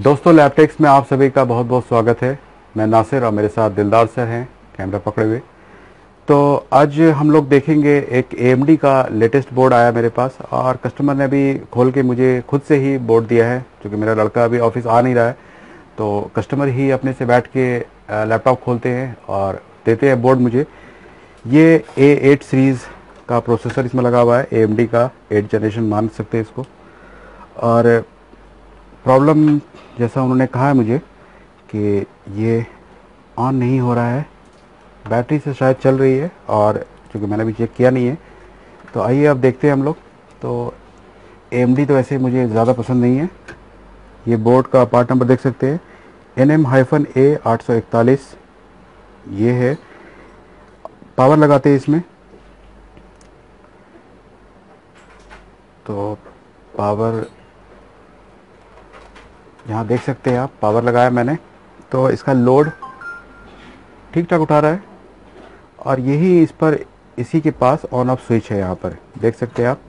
दोस्तों लैपटेक्स में आप सभी का बहुत बहुत स्वागत है। मैं नासिर और मेरे साथ दिलदार सर हैं, कैमरा पकड़े हुए। तो आज हम लोग देखेंगे एक ए का लेटेस्ट बोर्ड आया मेरे पास और कस्टमर ने भी खोल के मुझे खुद से ही बोर्ड दिया है क्योंकि मेरा लड़का अभी ऑफ़िस आ नहीं रहा है। तो कस्टमर ही अपने से बैठ के लैपटॉप खोलते हैं और देते हैं बोर्ड मुझे। ये ए एट सीरीज़ का प्रोसेसर इसमें लगा हुआ है एएमडी का एट जनरेशन मान सकते हैं इसको। और प्रॉब्लम जैसा उन्होंने कहा है मुझे कि ये ऑन नहीं हो रहा है। बैटरी से शायद चल रही है और क्योंकि मैंने अभी चेक किया नहीं है तो आइए अब देखते हैं हम लोग। तो ए तो ऐसे मुझे ज़्यादा पसंद नहीं है। ये बोर्ड का पार्ट नंबर देख सकते हैं। एन एम हाइफन ए आठ सौ इकतालीस। ये है। पावर लगाते हैं इसमें। तो पावर यहाँ देख सकते हैं आप पावर लगाया मैंने। तो इसका लोड ठीक ठाक उठा रहा है। और यही इस पर इसी के पास ऑन ऑफ़ स्विच है यहाँ पर। देख सकते हैं आप,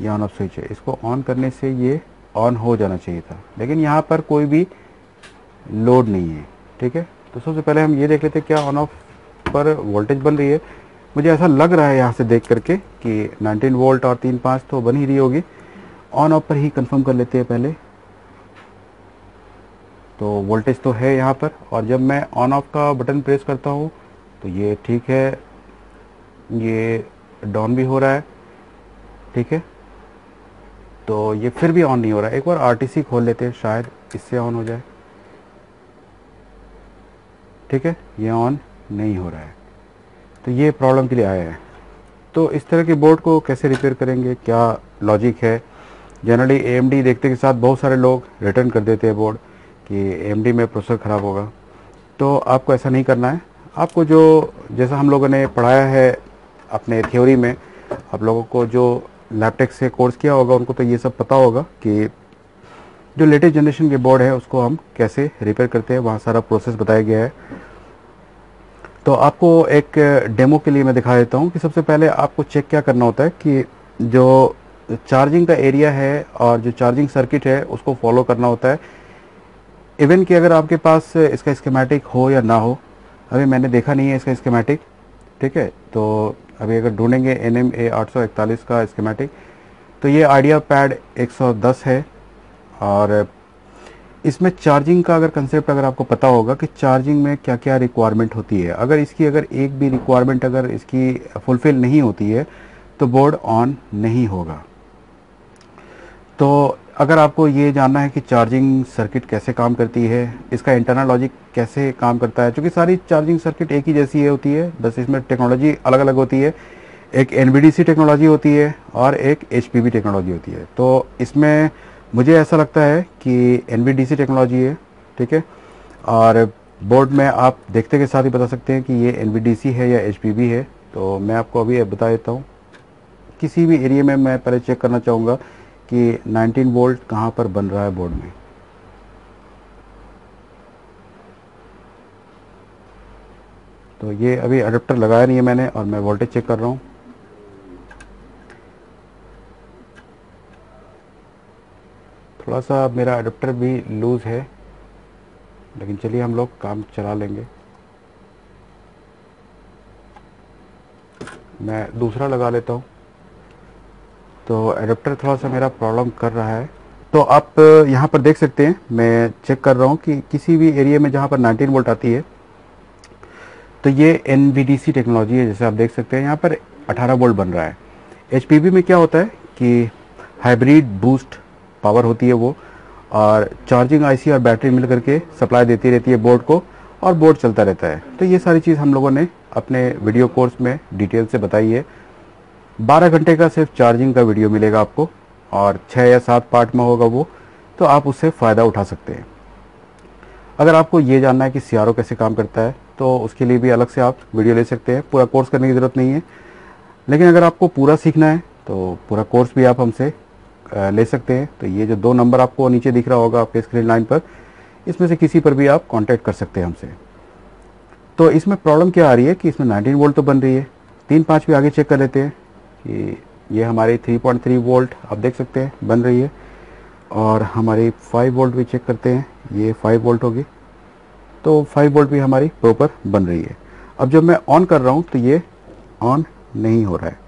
ये ऑन ऑफ़ स्विच है। इसको ऑन करने से ये ऑन हो जाना चाहिए था। लेकिन यहाँ पर कोई भी लोड नहीं है, ठीक है? तो सबसे पहले हम ये देख लेते क्या ऑन ऑफ़ पर वोल्टेज बन रही है। मुझे ऐसा लग रहा है यहाँ से देख करके कि 19 वोल्ट और तीन पाँच तो बन ही रही होगी। ऑन ऑफ़ पर ही कंफर्म कर लेते हैं पहले। तो वोल्टेज तो है यहाँ पर, और जब मैं ऑन ऑफ़ का बटन प्रेस करता हूँ तो ये ठीक है, ये डाउन भी हो रहा है, ठीक है? तो ये फिर भी ऑन नहीं हो रहा है। एक बार आरटीसी खोल लेते हैं, शायद इससे ऑन हो जाए। ठीक है? ये ऑन नहीं हो रहा है। तो ये प्रॉब्लम के लिए आया है। तो इस तरह के बोर्ड को कैसे रिपेयर करेंगे? क्या लॉजिक है? जनरली ए देखते के साथ बहुत सारे लोग रिटर्न कर देते हैं बोर्ड कि ए में प्रोसेसर ख़राब होगा। तो आपको ऐसा नहीं करना है। आपको जो, जैसा हम लोगों ने पढ़ाया है अपने थ्योरी में, आप लोगों को जो लैपटेक से कोर्स किया होगा, उनको तो ये सब पता होगा कि जो लेटेस्ट जनरेशन के बोर्ड है, उसको हम कैसे रिपेयर करते हैं, वहाँ सारा प्रोसेस बताया गया है। तो आपको एक डेमो के लिए मैं दिखा देता हूँ कि सबसे पहले आपको चेक क्या करना होता है कि जो चार्जिंग का एरिया है और जो चार्जिंग सर्किट है, उसको फॉलो करना होता है। इवन कि अगर आपके पास इसका स्केमेटिक हो या ना हो, अभी मैंने देखा नहीं है इसका स्केमेटिक ठीक है? तो अभी अगर ढूंढेंगे एन एम ए आठ सौ इकतालीस का स्केमेटिक तो ये आइडिया पैड 110 है। और इसमें चार्जिंग का अगर कंसेप्ट अगर आपको पता होगा कि चार्जिंग में क्या क्या रिक्वायरमेंट होती है। अगर इसकी अगर एक भी रिक्वायरमेंट अगर इसकी फुलफ़िल नहीं होती है तो बोर्ड ऑन नहीं होगा। तो अगर आपको ये जानना है कि चार्जिंग सर्किट कैसे काम करती है, इसका इंटरनल लॉजिक कैसे काम करता है, क्योंकि सारी चार्जिंग सर्किट एक ही जैसी है होती है, बस इसमें टेक्नोलॉजी अलग अलग होती है। एक एन टेक्नोलॉजी होती है और एक एचपीबी टेक्नोलॉजी होती है। तो इसमें मुझे ऐसा लगता है कि एन टेक्नोलॉजी है, ठीक है? और बोर्ड में आप देखते के साथ ही बता सकते हैं कि ये एन है या एचपीबी है। तो मैं आपको अभी बता देता हूँ। किसी भी एरिया में मैं पहले चेक करना चाहूँगा। कि 19 वोल्ट कहाँ पर बन रहा है बोर्ड में? तो ये अभी अडेप्टर लगाया नहीं है मैंने और मैं वोल्टेज चेक कर रहा हूँ। थोड़ा सा मेरा अडेप्टर भी लूज़ है, लेकिन चलिए हम लोग काम चला लेंगे। मैं दूसरा लगा लेता हूँ। तो एडेप्टर थोड़ा सा मेरा प्रॉब्लम कर रहा है। तो आप यहाँ पर देख सकते हैं, मैं चेक कर रहा हूँ कि किसी भी एरिया में जहाँ पर 19 वोल्ट आती है तो ये एन टेक्नोलॉजी है, जैसे आप देख सकते हैं, यहाँ पर 18 वोल्ट बन रहा है। एच में क्या होता है कि हाइब्रिड बूस्ट पावर होती है वो, और चार्जिंग आईसी और बैटरी मिल करके सप्लाई देती रहती है बोर्ड को, और बोर्ड चलता रहता है। तो ये सारी चीज़ हम लोगों ने अपने वीडियो कोर्स में डिटेल से बताई है। बारह घंटे का सिर्फ़ चार्जिंग का वीडियो मिलेगा आपको और छः या सात पार्ट में होगा वो तो आप उससे फ़ायदा उठा सकते हैं। अगर आपको ये जानना है कि सीआरओ कैसे काम करता है तो उसके लिए भी अलग से आप वीडियो ले सकते हैं। पूरा कोर्स करने की ज़रूरत नहीं है। लेकिन अगर आपको पूरा सीखना है तो पूरा कोर्स भी आप हमसे ले सकते हैं। तो ये जो दो नंबर आपको नीचे दिख रहा होगा आपके स्क्रीन लाइन पर, इसमें से किसी पर भी आप कांटेक्ट कर सकते हैं हमसे। तो इसमें प्रॉब्लम क्या आ रही है कि इसमें 19 वोल्ट तो बन रही है। तीन पाँच भी आगे चेक कर लेते हैं। कि ये हमारी 3.3 वोल्ट आप देख सकते हैं, बन रही है। और हमारी 5 वोल्ट भी चेक करते हैं, ये 5 वोल्ट होगी। तो 5 वोल्ट भी हमारी प्रॉपर बन रही है। अब जब मैं ऑन कर रहा हूँ तो ये ऑन नहीं हो रहा है।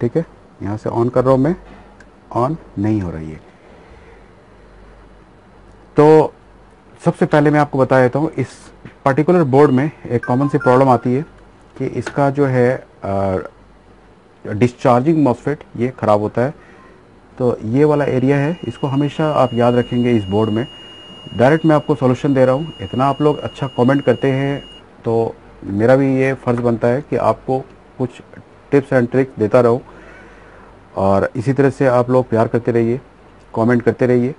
ठीक है? यहाँ से ऑन कर रहा हूँ मैं ऑन नहीं हो रही है। तो सबसे पहले मैं आपको बता देता हूँ, इस पर्टिकुलर बोर्ड में एक कॉमन सी प्रॉब्लम आती है कि इसका जो है डिस्चार्जिंग मॉसफेट ये ख़राब होता है। तो ये वाला एरिया है, इसको हमेशा आप याद रखेंगे इस बोर्ड में। डायरेक्ट मैं आपको सॉल्यूशन दे रहा हूँ। इतना आप लोग अच्छा कमेंट करते हैं तो मेरा भी ये फ़र्ज़ बनता है कि आपको कुछ टिप्स एंड ट्रिक्स देता रहूँ। और इसी तरह से आप लोग प्यार करते रहिए कमेंट करते रहिए।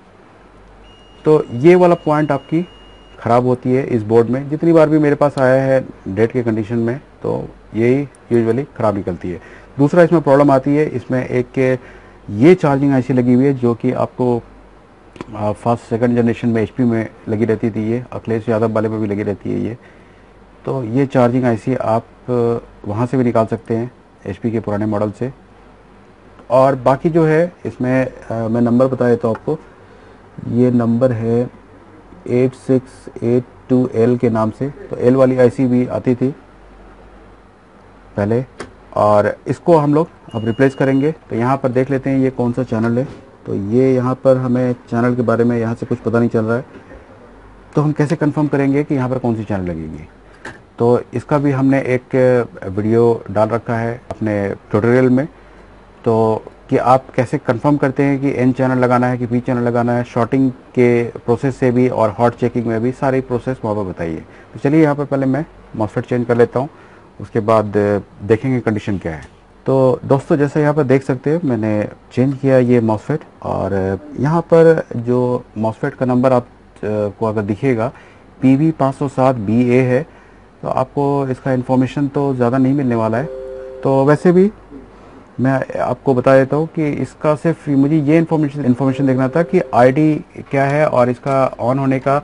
तो ये वाला पॉइंट आपकी ख़राब होती है इस बोर्ड में। जितनी बार भी मेरे पास आया है डेट के कंडीशन में तो यही यूजुअली ख़राब निकलती है। दूसरा इसमें प्रॉब्लम आती है इसमें एक ये चार्जिंग ऐसी लगी हुई है जो कि आपको फ़र्स्ट सेकंड जनरेशन में एच में लगी रहती थी ये अखिलेश यादव वाले में भी लगी रहती है ये। तो ये चार्जिंग ऐसी आप वहाँ से भी निकाल सकते हैं एच के पुराने मॉडल से। और बाकी जो है इसमें आ, मैं नंबर बता देता हूँ आपको। ये नंबर है eight six eight two L के नाम से। तो एल वाली आईसी भी आती थी पहले। और इसको हम लोग अब रिप्लेस करेंगे। तो यहाँ पर देख लेते हैं ये कौन सा चैनल है। तो ये यहाँ पर हमें चैनल के बारे में यहाँ से कुछ पता नहीं चल रहा है। तो हम कैसे कंफर्म करेंगे कि यहाँ पर कौन सी चैनल लगेगी? तो इसका भी हमने एक वीडियो डाल रखा है अपने ट्यूटोरियल में। तो कि आप कैसे कंफर्म करते हैं कि एन चैनल लगाना है कि पी चैनल लगाना है शॉर्टिंग के प्रोसेस से भी और हॉट चेकिंग में भी सारी प्रोसेस वहाँ पर बताइए। तो चलिए यहाँ पर पहले मैं मॉसफेट चेंज कर लेता हूँ। उसके बाद देखेंगे कंडीशन क्या है। तो दोस्तों, जैसे यहाँ पर देख सकते हैं, मैंने चेंज किया ये मॉसफेट और यहाँ पर जो मॉसफेट का नंबर आप को अगर दिखेगा पी वी बी ए है तो आपको इसका इन्फॉर्मेशन तो ज़्यादा नहीं मिलने वाला है। तो वैसे भी मैं आपको बता देता हूँ कि इसका सिर्फ़ मुझे ये इन्फॉर्मेशन इन्फॉर्मेशन देखना था कि आईडी क्या है और इसका ऑन होने का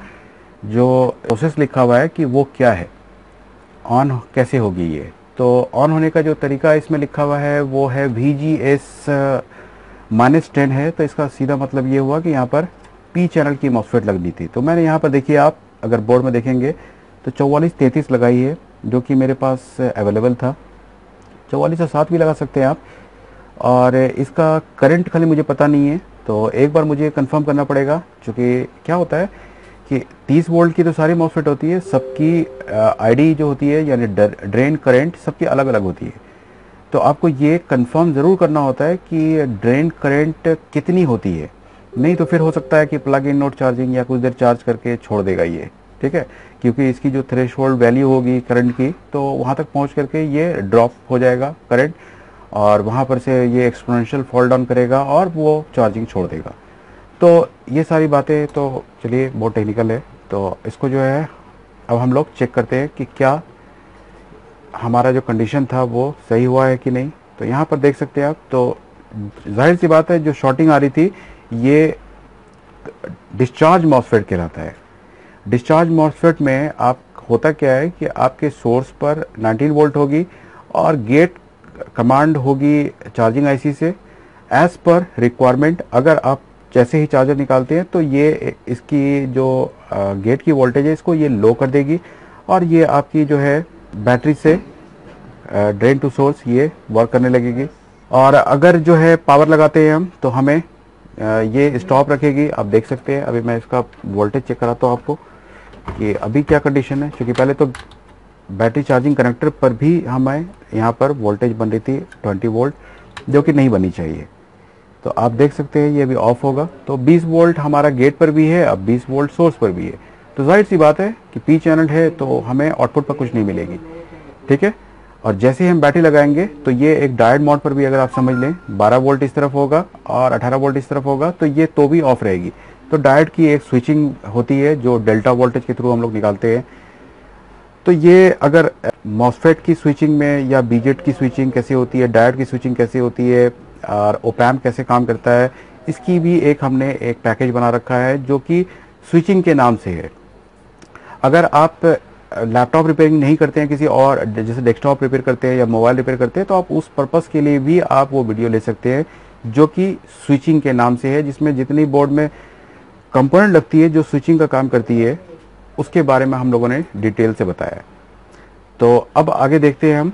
जो प्रोसेस लिखा हुआ है कि वो क्या है। ऑन कैसे होगी ये? तो ऑन होने का जो तरीका इसमें लिखा हुआ है, वो है V G S minus ten है। तो इसका सीधा मतलब ये हुआ कि यहाँ पर पी चैनल की मॉसफेट लगनी थी। तो मैंने यहाँ पर देखिए आप, अगर बोर्ड में देखेंगे तो चौवालीस तैंतीस लगाई है, जो कि मेरे पास अवेलेबल था। चौवालीस से सात भी लगा सकते हैं आप। और इसका करंट खाली मुझे पता नहीं है तो एक बार मुझे कंफर्म करना पड़ेगा क्योंकि क्या होता है कि 30 वोल्ट की तो सारी मॉसफेट होती है, सबकी आईडी जो होती है, यानी ड्रेन करंट सबकी अलग अलग होती है। तो आपको ये कंफर्म ज़रूर करना होता है कि ड्रेन करंट कितनी होती है। नहीं तो फिर हो सकता है कि प्लग इन नोट चार्जिंग या कुछ देर चार्ज करके छोड़ देगा ये, ठीक है? क्योंकि इसकी जो थ्रेश वैल्यू होगी करंट की तो वहाँ तक पहुँच करके ये ड्रॉप हो जाएगा करंट और वहाँ पर से ये एक्सपोनेंशियल फॉल डाउन करेगा और वो चार्जिंग छोड़ देगा। तो ये सारी बातें तो चलिए बहुत टेक्निकल है। तो इसको जो है, अब हम लोग चेक करते हैं कि क्या हमारा जो कंडीशन था वो सही हुआ है कि नहीं। तो यहाँ पर देख सकते हैं आप तो ज़ाहिर सी बात है, जो शॉर्टिंग आ रही थी, ये डिस्चार्ज मॉसफेट कहलाता है। डिस्चार्ज मॉसफेट में आप, होता क्या है कि आपके सोर्स पर 19 वोल्ट होगी और गेट कमांड होगी चार्जिंग आईसी से। एज पर रिक्वायरमेंट अगर आप जैसे ही चार्जर निकालते हैं तो ये इसकी जो गेट की वोल्टेज है, इसको ये लो कर देगी। और ये आपकी जो है बैटरी से ड्रेन टू सोर्स ये वर्क करने लगेगी। और अगर जो है पावर लगाते हैं हम तो हमें ये स्टॉप रखेगी। आप देख सकते हैं, अभी मैं इसका वोल्टेज चेक कराता हूँ आपको कि अभी क्या कंडीशन है। क्योंकि पहले तो बैटरी चार्जिंग कनेक्टर पर भी हमें यहाँ पर वोल्टेज बन रही थी 20 वोल्ट जो कि नहीं बननी चाहिए। तो आप देख सकते हैं, ये अभी ऑफ़ होगा। तो 20 वोल्ट हमारा गेट पर भी है, अब 20 वोल्ट सोर्स पर भी है। तो ज़ाहिर सी बात है कि पी चैनल है तो हमें आउटपुट पर कुछ नहीं मिलेगी। ठीक है? और जैसे ही हम बैटरी लगाएँगे तो ये एक डायड मोड पर भी अगर आप समझ लें 12 वोल्ट इस तरफ़ होगा और 18 वोल्ट इस तरफ़ होगा तो ये तो भी ऑफ़ रहेगी। तो डायड की एक स्विचिंग होती है, जो डेल्टा वोल्टेज के थ्रू हम लोग निकालते हैं। तो ये अगर मॉसफेट की स्विचिंग में या बीजेट की स्विचिंग कैसे होती है डायट की स्विचिंग कैसे होती है और ओपैम कैसे काम करता है, इसकी भी एक हमने एक पैकेज बना रखा है जो कि स्विचिंग के नाम से है। अगर आप लैपटॉप रिपेयरिंग नहीं करते हैं, किसी और जैसे डेस्कटॉप रिपेयर करते हैं या मोबाइल रिपेयर करते हैं तो आप उस पर्पज़ के लिए भी आप वो वीडियो ले सकते हैं, जो कि स्विचिंग के नाम से है, जिसमें जितनी बोर्ड में कंपोनेंट लगती है, जो स्विचिंग का काम करती है, उसके बारे में हम लोगों ने डिटेल से बताया तो अब आगे देखते हैं हम।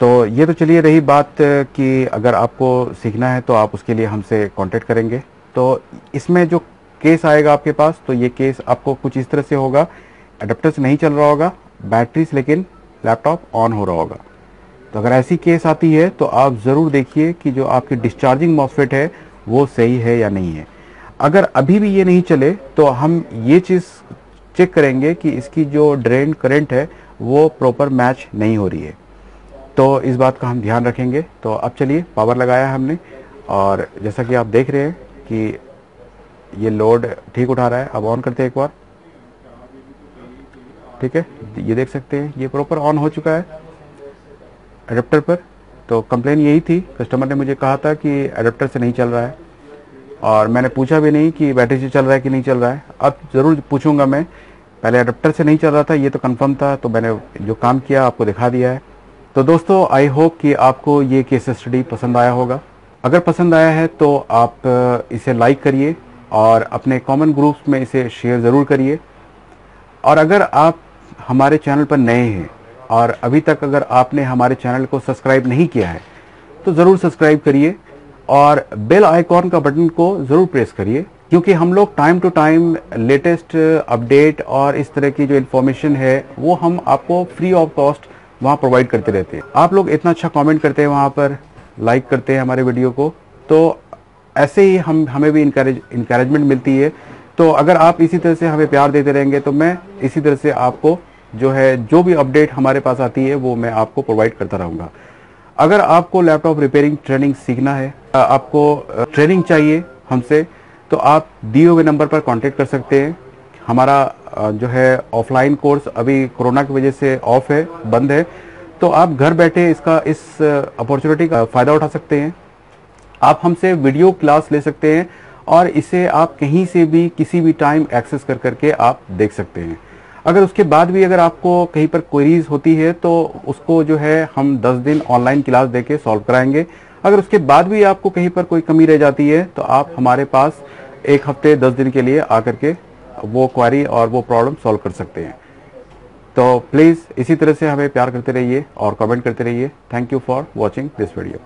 तो ये तो चलिए रही बात कि अगर आपको सीखना है तो आप उसके लिए हमसे कांटेक्ट करेंगे। तो इसमें जो केस आएगा आपके पास तो ये केस आपको कुछ इस तरह से होगा। अडेप्टर्स नहीं चल रहा होगा बैटरीज लेकिन लैपटॉप ऑन हो रहा होगा। तो अगर ऐसी केस आती है तो आप ज़रूर देखिए कि जो आपकी डिस्चार्जिंग मॉसफेट है, वो सही है या नहीं है। अगर अभी भी ये नहीं चले तो हम ये चीज़ चेक करेंगे कि इसकी जो ड्रेन करंट है, वो प्रॉपर मैच नहीं हो रही है। तो इस बात का हम ध्यान रखेंगे। तो अब चलिए पावर लगाया हमने और जैसा कि आप देख रहे हैं कि ये लोड ठीक उठा रहा है। अब ऑन करते हैं एक बार। ठीक है? ये देख सकते हैं, ये प्रॉपर ऑन हो चुका है एडेप्टर पर। तो कंप्लेन यही थी। कस्टमर ने मुझे कहा था कि एडेप्टर से नहीं चल रहा है और मैंने पूछा भी नहीं कि बैटरी से चल रहा है कि नहीं चल रहा है। अब ज़रूर पूछूँगा मैं, पहले एडेप्टर से नहीं चल रहा था, ये तो कंफर्म था तो मैंने जो काम किया आपको दिखा दिया है। तो दोस्तों आई होप कि आपको ये केस स्टडी पसंद आया होगा। अगर पसंद आया है तो आप इसे लाइक करिए और अपने कॉमन ग्रुप्स में इसे शेयर ज़रूर करिए। और अगर आप हमारे चैनल पर नए हैं और अभी तक अगर आपने हमारे चैनल को सब्सक्राइब नहीं किया है तो ज़रूर सब्सक्राइब करिए और बेल आइकॉन का बटन को ज़रूर प्रेस करिए, क्योंकि हम लोग time to time latest update और इस तरह की जो इन्फॉर्मेशन है, वो हम आपको फ्री ऑफ़ कॉस्ट वहाँ प्रोवाइड करते रहते हैं। आप लोग इतना अच्छा कमेंट करते हैं, वहाँ पर लाइक करते हैं हमारे वीडियो को। तो ऐसे ही हम, हमें भी इनकरेज इंकरेजमेंट मिलती है। तो अगर आप इसी तरह से हमें प्यार देते रहेंगे तो मैं इसी तरह से आपको जो है, जो भी अपडेट हमारे पास आती है, वो मैं आपको प्रोवाइड करता रहूँगा। अगर आपको लैपटॉप रिपेयरिंग ट्रेनिंग सीखना है आपको ट्रेनिंग चाहिए हमसे तो आप दिए हुए नंबर पर कांटेक्ट कर सकते हैं। हमारा जो है ऑफलाइन कोर्स अभी कोरोना की वजह से ऑफ़ है, बंद है। तो आप घर बैठे इसका, इस अपॉर्चुनिटी का फ़ायदा उठा सकते हैं। आप हमसे वीडियो क्लास ले सकते हैं और इसे आप कहीं से भी, किसी भी टाइम एक्सेस कर करके आप देख सकते हैं। अगर उसके बाद भी अगर आपको कहीं पर क्वेरीज होती है तो उसको जो है हम 10 दिन ऑनलाइन क्लास देके सॉल्व कराएँगे। अगर उसके बाद भी आपको कहीं पर कोई कमी रह जाती है तो आप हमारे पास एक हफ़्ते 10 दिन के लिए आकर के वो क्वारी और वो प्रॉब्लम सॉल्व कर सकते हैं। तो प्लीज़ इसी तरह से हमें प्यार करते रहिए और कमेंट करते रहिए। Thank you for watching this video